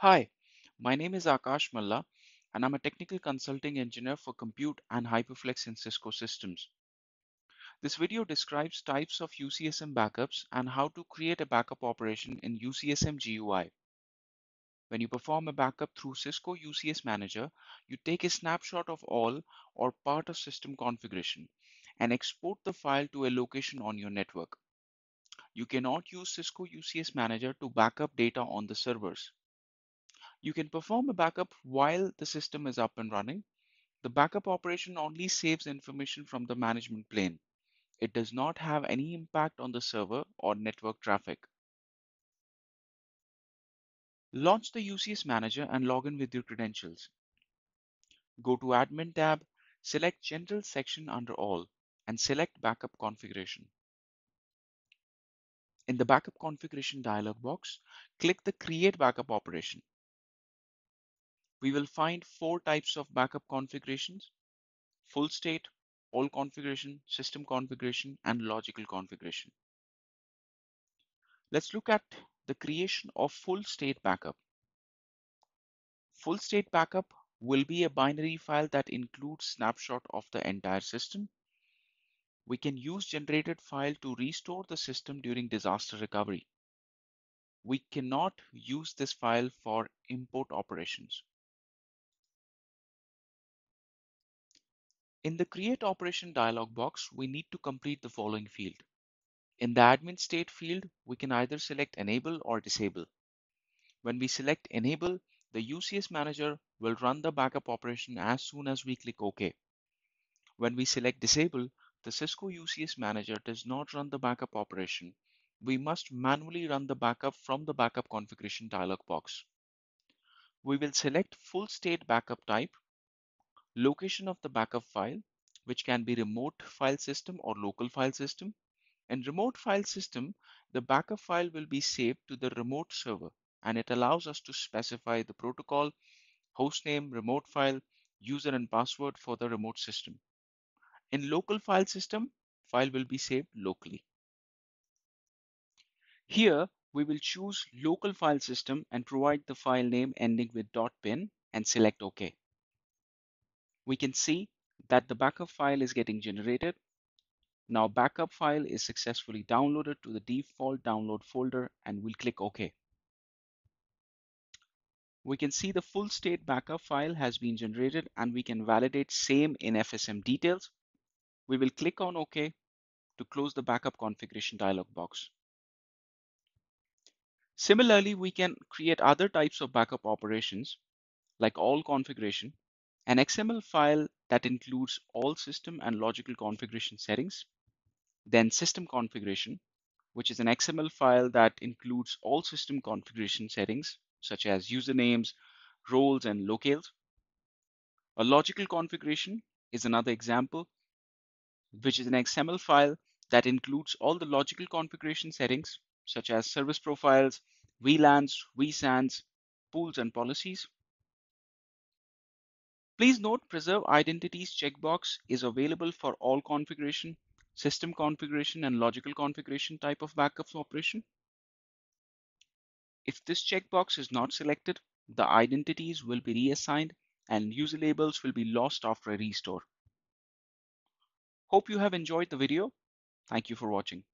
Hi, my name is Akash Malla, and I'm a technical consulting engineer for compute and HyperFlex in Cisco systems. This video describes types of UCSM backups and how to create a backup operation in UCSM GUI. When you perform a backup through Cisco UCS Manager, you take a snapshot of all or part of system configuration and export the file to a location on your network. You cannot use Cisco UCS Manager to backup data on the servers. You can perform a backup while the system is up and running. The backup operation only saves information from the management plane. It does not have any impact on the server or network traffic. Launch the UCS Manager and log in with your credentials. Go to Admin tab, select General section under All, and select Backup Configuration. In the Backup Configuration dialog box, click the Create Backup operation. We will find four types of backup configurations, full state, all configuration, system configuration, and logical configuration. Let's look at the creation of full state backup. Full state backup will be a binary file that includes snapshot of the entire system. We can use generated file to restore the system during disaster recovery. We cannot use this file for import operations. In the Create Operation dialog box, we need to complete the following field. In the admin state field, we can either select enable or disable. When we select enable, the UCS manager will run the backup operation as soon as we click OK. When we select disable, the Cisco UCS manager does not run the backup operation. We must manually run the backup from the backup configuration dialog box. We will select full state backup type location of the backup file, which can be remote file system or local file system. In remote file system, the backup file will be saved to the remote server and it allows us to specify the protocol, hostname, remote file, user and password for the remote system. In local file system, file will be saved locally. Here, we will choose local file system and provide the file name ending with .bin and select OK we can see that the backup file is getting generated. Now backup file is successfully downloaded to the default download folder and we'll click OK. We can see the full state backup file has been generated and we can validate same in FSM details. We will click on OK to close the backup configuration dialog box. Similarly, we can create other types of backup operations like all configuration an XML file that includes all system and logical configuration settings, then system configuration, which is an XML file that includes all system configuration settings, such as usernames, roles, and locales. A logical configuration is another example, which is an XML file that includes all the logical configuration settings, such as service profiles, VLANs, vSANs, pools, and policies. Please note Preserve Identities checkbox is available for all configuration, system configuration, and logical configuration type of backup operation. If this checkbox is not selected, the identities will be reassigned and user labels will be lost after a restore. Hope you have enjoyed the video. Thank you for watching.